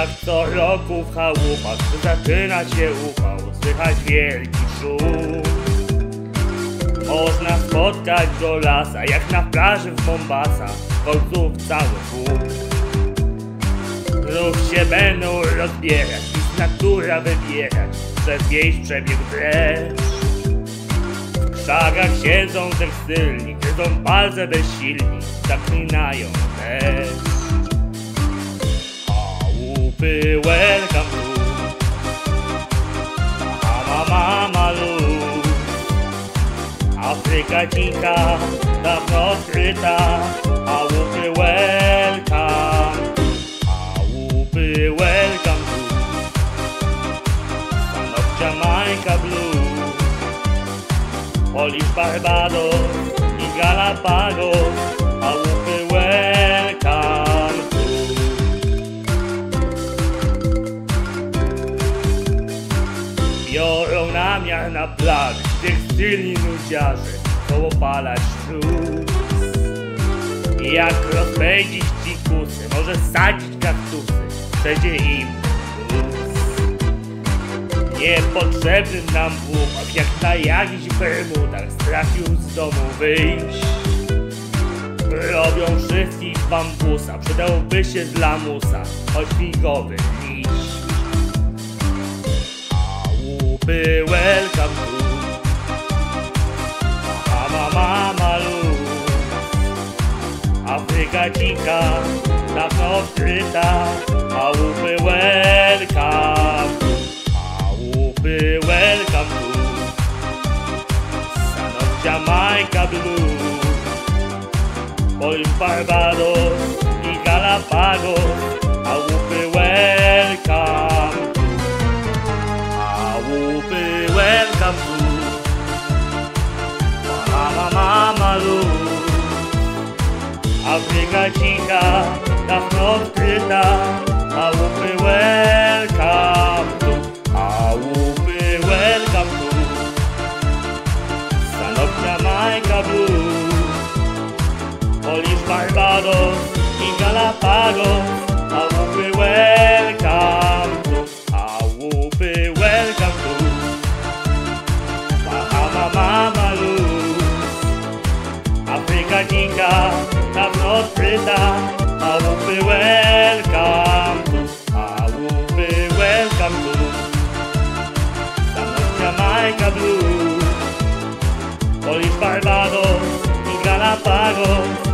jak co roku w chałupach Zaczyna się upał, słychać wielki szum. Można spotkać do lasa, jak na plaży w Mombasa Kolców cały pół. Znów się będą rozbierać i natura wybierać Przez wieś przebiegł dreszcz W krzakach siedzą tekstylni, gryzą palce bezsilni Zaklinają deszcz be welcome to Mama, mama, loo. Africa chica, the prostrata, I will be welcome. I will be welcome to Son of Jamaica blue. Polish Barbados, in Galapagos. Namiar na plan Tekstylni nudziarze Chcą opalać śluz Jak rozpędzić dzikusy Może sadzić kaktusy Przejdzie im luz. Niepotrzebny nam chłopak Jak na jakichś bermudach Strafił z domu wyjść. Robią wszystkich bambusa Przydałby się z lamusa Choć figowy liść Chałupy welcome chica chica, taka odkryta, a upy welcome, a upy welcome to Son of Jamaica Blue, por Barbados y Galápagos. Afryka cicha, dawno odkryta, małupy welcome tu, małupy welcome tu. Sanoknia Majka Blue, Polish Barbados in Galapagos, małupy welcome tu, małupy welcome tu. Bahama Mama Luz, africa dzika, have not prayed I be welcome to, I won't be welcome to the North Jamaica Blue, Polis Barbados y Galápagos.